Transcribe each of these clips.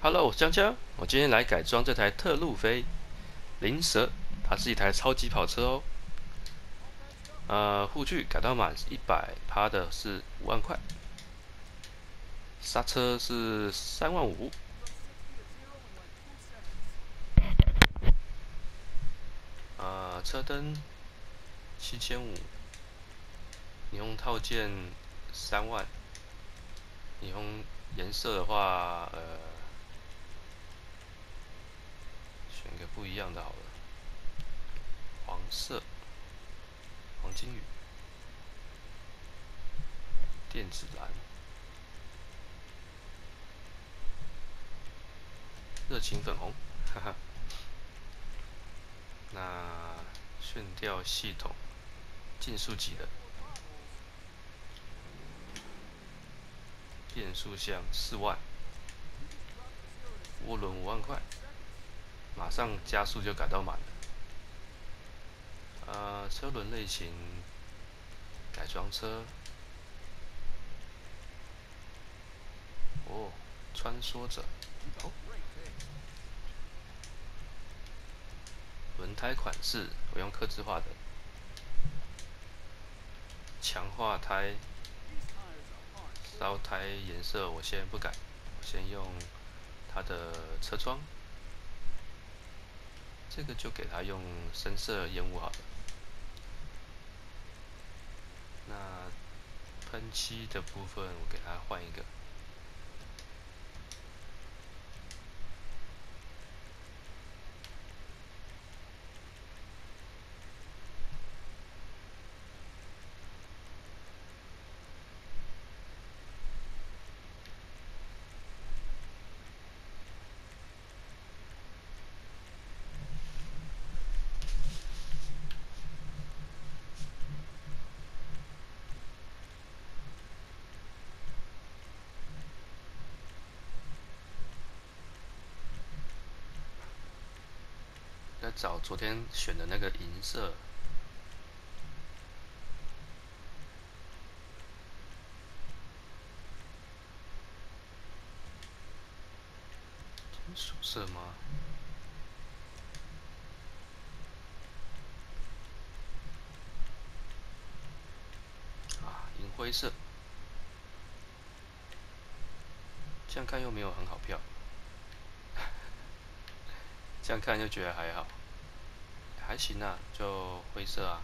Hello，我江江，我今天来改装这台特路飞灵蛇，它是一台超级跑车哦。呃，护具改到满一百趴的是五万块，刹车是三万五，呃，车灯七千五，你用套件三万，你用颜色的话，呃。选个不一样的好了，黄色，黄金羽，电子蓝，热情粉红，哈哈。那炫调系统，竞速级的，变速箱四万，涡轮五万块。马上加速就改到满了。呃，车轮类型，改装车。哦，穿梭者。轮胎款式我用刻字化的。强化胎。烧胎颜色我先不改，我先用它的车窗。这个就给他用深色烟雾好了。那喷漆的部分，我给它换一个。在找昨天选的那个银色，金属色吗？啊，银灰色，这样看又没有很好票，这样看就觉得还好。还行啊，就灰色啊。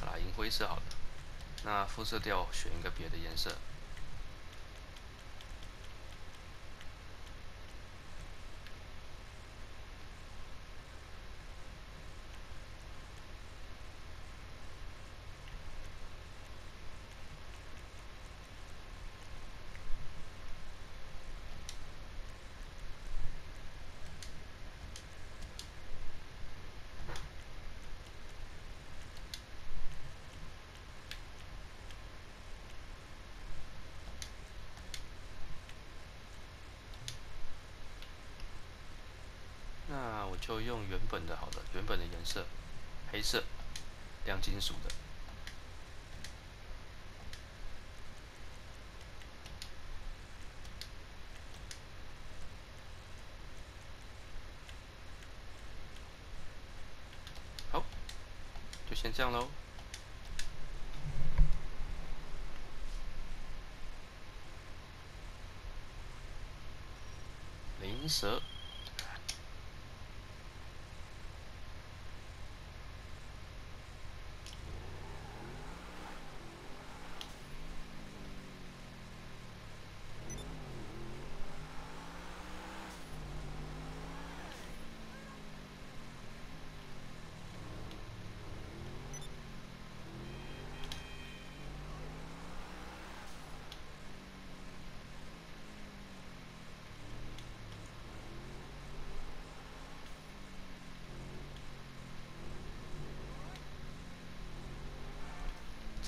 好啦，银灰色好了。那肤色调选一个别的颜色。用原本的好了，原本的颜色，黑色，亮金属的。好，就先这样喽。灵蛇。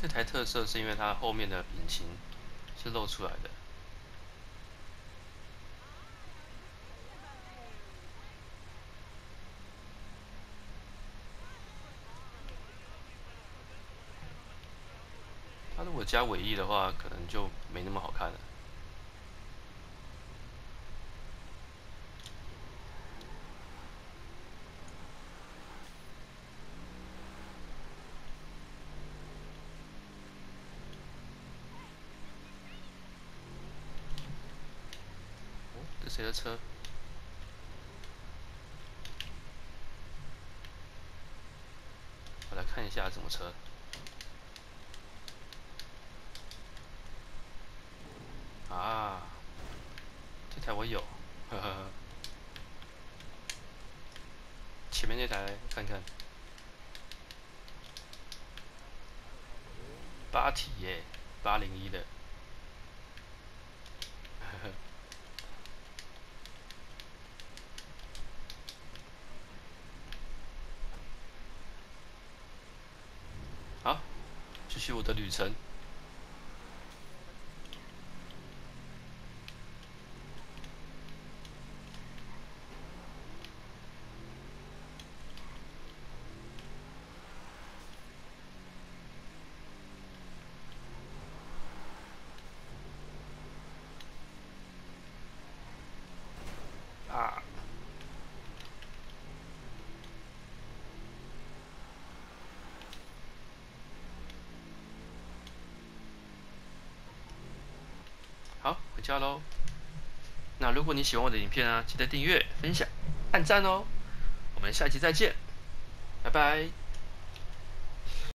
这台特色是因为它后面的引擎是露出来的。它如果加尾翼的话可能就没那么好看了。谁的车？我来看一下什么车。啊，这台我有，呵呵呵。前面那台看看，八体耶，八零一的，呵呵。好，我的旅程。好，回家喽。那如果你喜欢我的影片啊，记得订阅、分享、按赞哦。我们下期再见，拜拜。